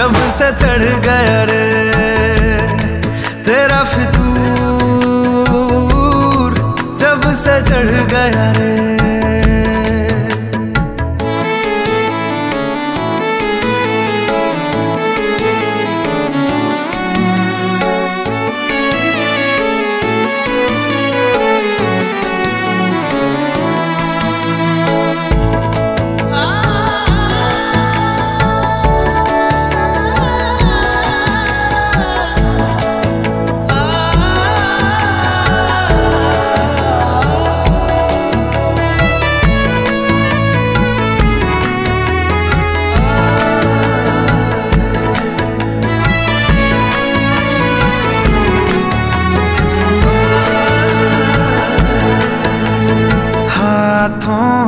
जब से चढ़ गया रे तेरा फितूर जब से चढ़ गया रे।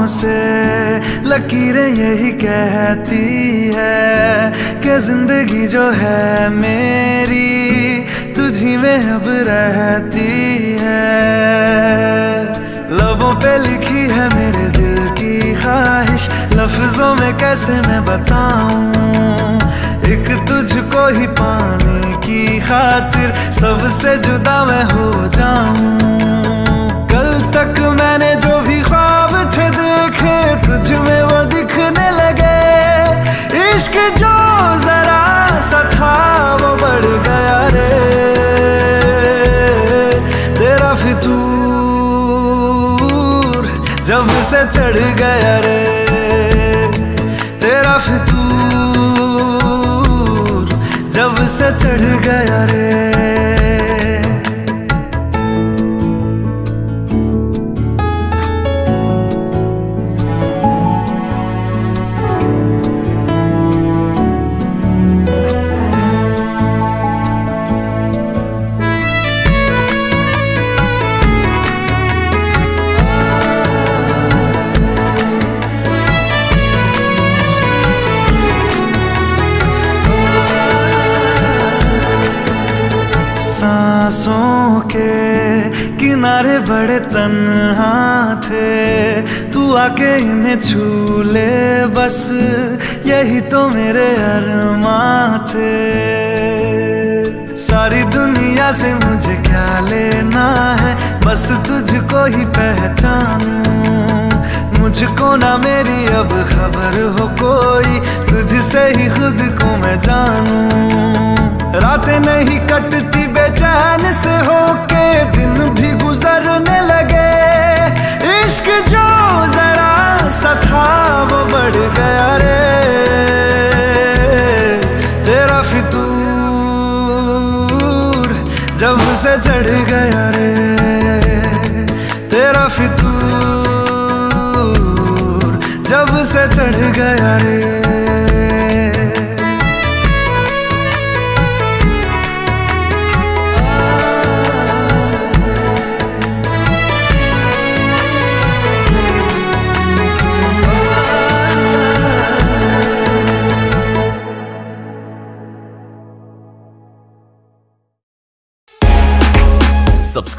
से लकीरें यही कहती है कि ज़िंदगी जो है मेरी, तुझी में अब रहती है। लबों पे लिखी है मेरे दिल की ख्वाहिश, लफ्जों में कैसे मैं बताऊँ? एक तुझको ही पाने की खातिर सबसे जुदा मैं हो जाऊँ। से चढ़ गया रे। तेरा फितूर जब से चढ़ गया रे। के किनारे बड़े तन्हा थे। तू आके इन्हें छू ले, बस यही तो मेरे अरमा थे। सारी दुनिया से मुझे क्या लेना है, बस तुझको ही पहचानूं। मुझको ना मेरी अब खबर हो कोई, तुझसे ही खुद को मैं जानूं। चढ़ गया रे तेरा फितूर जब से चढ़ गया रे।